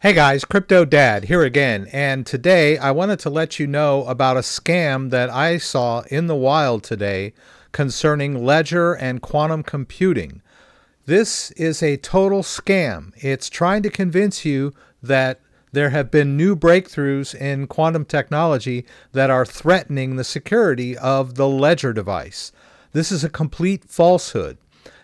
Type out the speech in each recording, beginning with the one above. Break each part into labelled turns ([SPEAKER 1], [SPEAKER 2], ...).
[SPEAKER 1] Hey guys, Crypto Dad here again, and today I wanted to let you know about a scam that I saw in the wild today concerning Ledger and quantum computing. This is a total scam. It's trying to convince you that there have been new breakthroughs in quantum technology that are threatening the security of the Ledger device. This is a complete falsehood.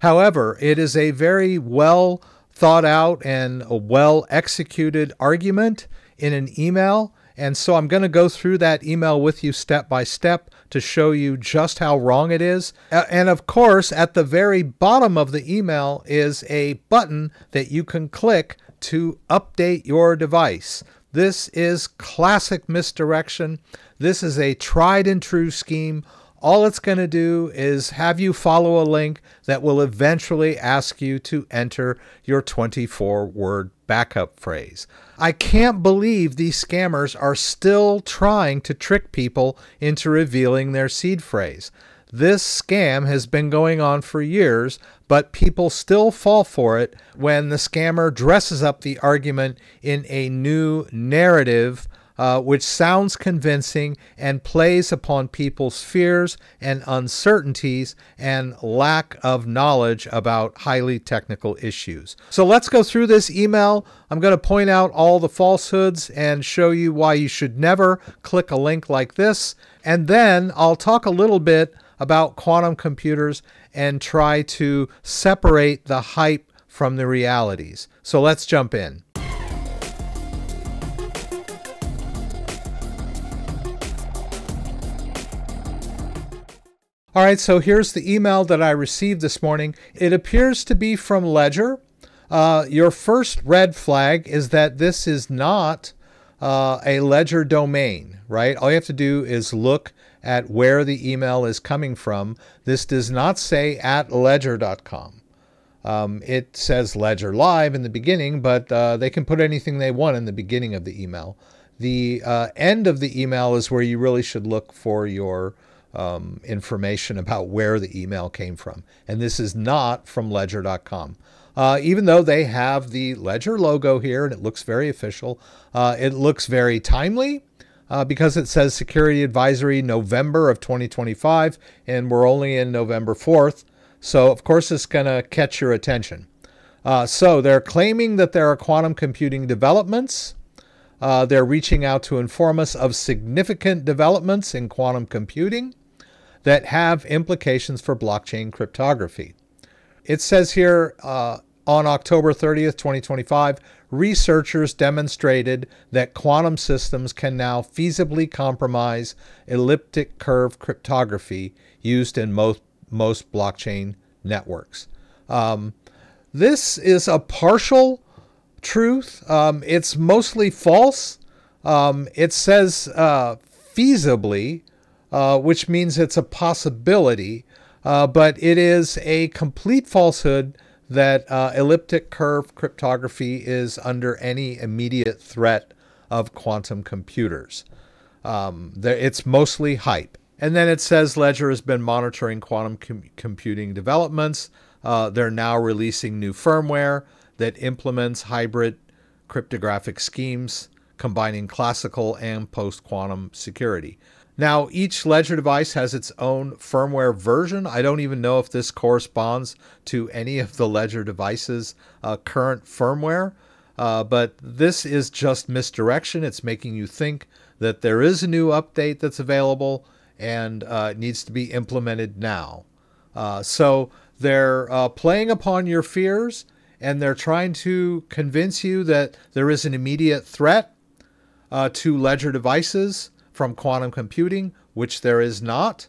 [SPEAKER 1] However, it is a very well thought out and a well executed argument in an email. And so I'm going to go through that email with you step by step to show you just how wrong it is. And of course, at the very bottom of the email is a button that you can click to update your device. This is classic misdirection. This is a tried and true scheme all it's going to do is have you follow a link that will eventually ask you to enter your 24 word backup phrase. I can't believe these scammers are still trying to trick people into revealing their seed phrase. This scam has been going on for years, but people still fall for it when the scammer dresses up the argument in a new narrative uh, which sounds convincing and plays upon people's fears and uncertainties and lack of knowledge about highly technical issues. So let's go through this email. I'm going to point out all the falsehoods and show you why you should never click a link like this. And then I'll talk a little bit about quantum computers and try to separate the hype from the realities. So let's jump in. All right, so here's the email that I received this morning. It appears to be from Ledger. Uh, your first red flag is that this is not uh, a Ledger domain, right? All you have to do is look at where the email is coming from. This does not say at ledger.com. Um, it says Ledger Live in the beginning, but uh, they can put anything they want in the beginning of the email. The uh, end of the email is where you really should look for your um, information about where the email came from. And this is not from ledger.com. Uh, even though they have the Ledger logo here and it looks very official, uh, it looks very timely uh, because it says Security Advisory November of 2025, and we're only in November 4th. So, of course, it's going to catch your attention. Uh, so, they're claiming that there are quantum computing developments. Uh, they're reaching out to inform us of significant developments in quantum computing that have implications for blockchain cryptography. It says here uh, on October 30th, 2025, researchers demonstrated that quantum systems can now feasibly compromise elliptic curve cryptography used in most, most blockchain networks. Um, this is a partial truth. Um, it's mostly false. Um, it says uh, feasibly, uh, which means it's a possibility, uh, but it is a complete falsehood that uh, elliptic curve cryptography is under any immediate threat of quantum computers. Um, it's mostly hype. And then it says Ledger has been monitoring quantum com computing developments. Uh, they're now releasing new firmware that implements hybrid cryptographic schemes combining classical and post quantum security. Now, each Ledger device has its own firmware version. I don't even know if this corresponds to any of the Ledger devices' uh, current firmware, uh, but this is just misdirection. It's making you think that there is a new update that's available and uh, needs to be implemented now. Uh, so they're uh, playing upon your fears and they're trying to convince you that there is an immediate threat uh, to Ledger devices from quantum computing, which there is not.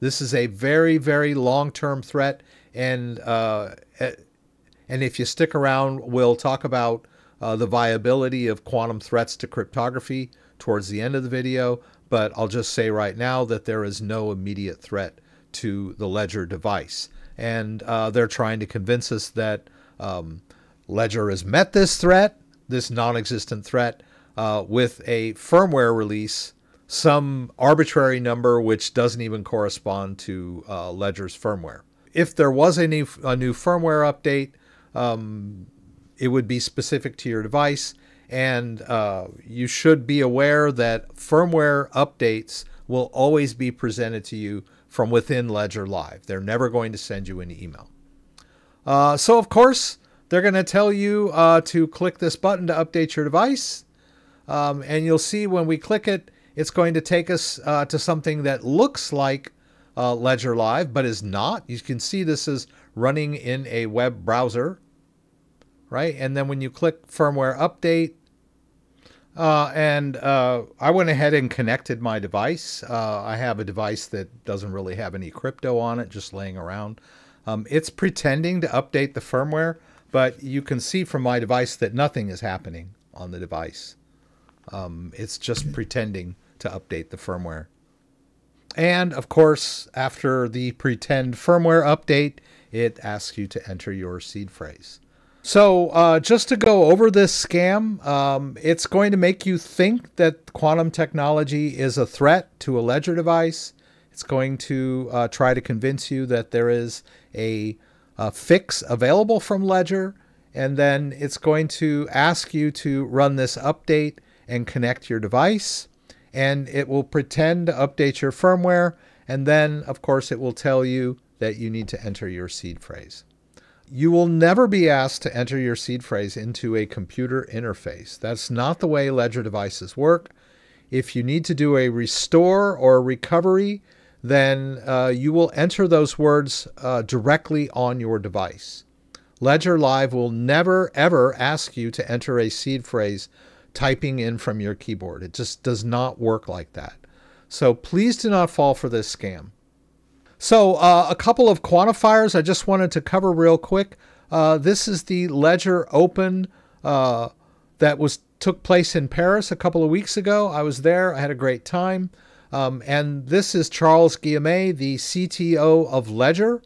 [SPEAKER 1] This is a very, very long term threat. And, uh, and if you stick around, we'll talk about uh, the viability of quantum threats to cryptography towards the end of the video. But I'll just say right now that there is no immediate threat to the Ledger device. And uh, they're trying to convince us that um, Ledger has met this threat, this non existent threat, uh, with a firmware release some arbitrary number which doesn't even correspond to uh, Ledger's firmware. If there was a new, a new firmware update, um, it would be specific to your device And uh, you should be aware that firmware updates will always be presented to you from within Ledger Live. They're never going to send you an email. Uh, so, of course, they're going to tell you uh, to click this button to update your device. Um, and you'll see when we click it, it's going to take us uh, to something that looks like uh, Ledger Live, but is not. You can see this is running in a web browser, right? And then when you click firmware update, uh, and uh, I went ahead and connected my device. Uh, I have a device that doesn't really have any crypto on it, just laying around. Um, it's pretending to update the firmware, but you can see from my device that nothing is happening on the device. Um, it's just pretending to update the firmware. And of course, after the pretend firmware update, it asks you to enter your seed phrase. So, uh, just to go over this scam, um, it's going to make you think that quantum technology is a threat to a ledger device. It's going to uh, try to convince you that there is a, a fix available from Ledger, and then it's going to ask you to run this update and connect your device, and it will pretend to update your firmware, and then, of course, it will tell you that you need to enter your seed phrase. You will never be asked to enter your seed phrase into a computer interface. That's not the way Ledger devices work. If you need to do a restore or a recovery, then uh, you will enter those words uh, directly on your device. Ledger Live will never, ever ask you to enter a seed phrase typing in from your keyboard. It just does not work like that. So please do not fall for this scam. So uh, a couple of quantifiers I just wanted to cover real quick. Uh, this is the Ledger Open uh, that was took place in Paris a couple of weeks ago. I was there. I had a great time. Um, and this is Charles Guillemet, the CTO of Ledger.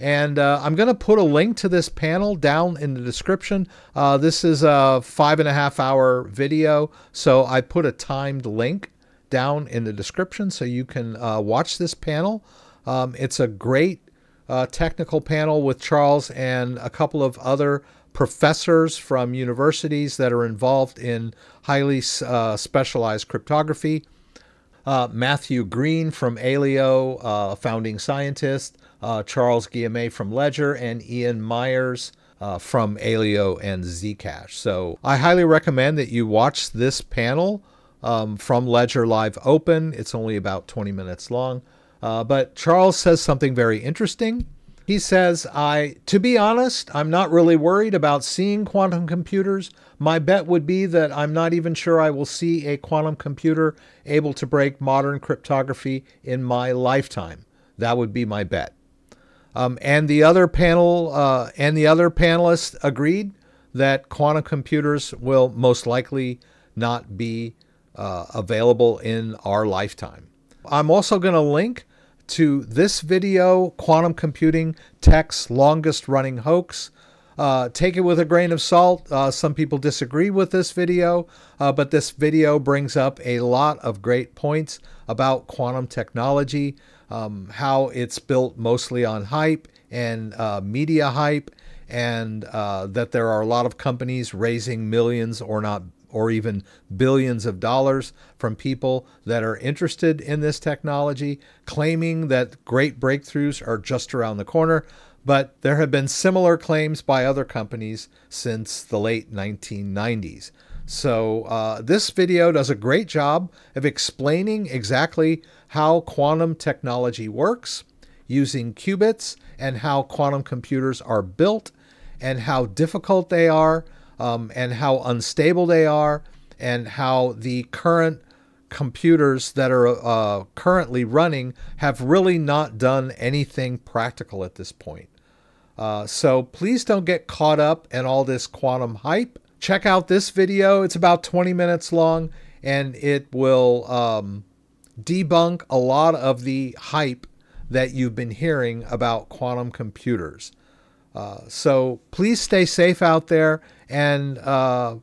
[SPEAKER 1] And uh, I'm going to put a link to this panel down in the description. Uh, this is a five and a half hour video, so I put a timed link down in the description so you can uh, watch this panel. Um, it's a great uh, technical panel with Charles and a couple of other professors from universities that are involved in highly uh, specialized cryptography. Uh, Matthew Green from Aleo, uh, founding scientist, uh, Charles Guillemet from Ledger, and Ian Miers uh, from Aleo and Zcash. So I highly recommend that you watch this panel um, from Ledger Live Open. It's only about 20 minutes long. Uh, but Charles says something very interesting. He says, I, to be honest, I'm not really worried about seeing quantum computers. My bet would be that I'm not even sure I will see a quantum computer able to break modern cryptography in my lifetime. That would be my bet. Um, and the other panel uh, and the other panelists agreed that quantum computers will most likely not be uh, available in our lifetime. I'm also going to link to this video, Quantum Computing Tech's longest running hoax. Uh, take it with a grain of salt. Uh, some people disagree with this video, uh, but this video brings up a lot of great points about quantum technology, um, how it's built mostly on hype and uh, media hype, and uh, that there are a lot of companies raising millions or not or even billions of dollars from people that are interested in this technology, claiming that great breakthroughs are just around the corner. But there have been similar claims by other companies since the late 1990s. So, uh, this video does a great job of explaining exactly how quantum technology works using qubits and how quantum computers are built and how difficult they are um, and how unstable they are, and how the current computers that are uh, currently running have really not done anything practical at this point. Uh, so please don't get caught up in all this quantum hype. Check out this video. It's about 20 minutes long and it will um, debunk a lot of the hype that you've been hearing about quantum computers. Uh, so please stay safe out there. And uh,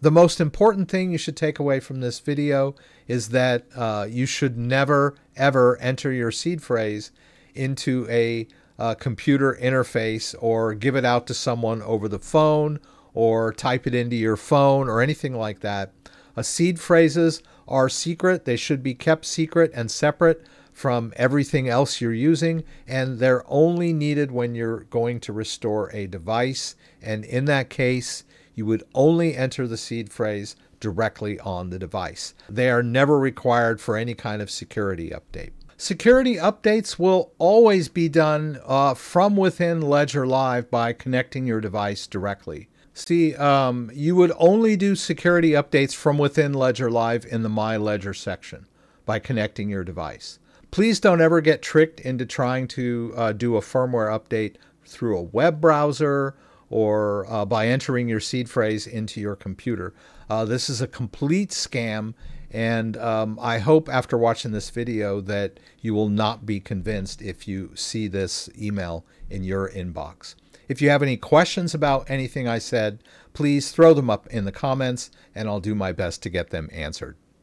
[SPEAKER 1] the most important thing you should take away from this video is that uh, you should never, ever enter your seed phrase into a uh, computer interface or give it out to someone over the phone or type it into your phone or anything like that. Uh, seed phrases are secret. They should be kept secret and separate from everything else you're using, and they're only needed when you're going to restore a device. And in that case, you would only enter the seed phrase directly on the device. They are never required for any kind of security update. Security updates will always be done uh, from within Ledger Live by connecting your device directly. See, um, you would only do security updates from within Ledger Live in the My Ledger section by connecting your device. Please don't ever get tricked into trying to uh, do a firmware update through a web browser or uh, by entering your seed phrase into your computer. Uh, this is a complete scam, and um, I hope after watching this video that you will not be convinced if you see this email in your inbox. If you have any questions about anything I said, please throw them up in the comments, and I'll do my best to get them answered.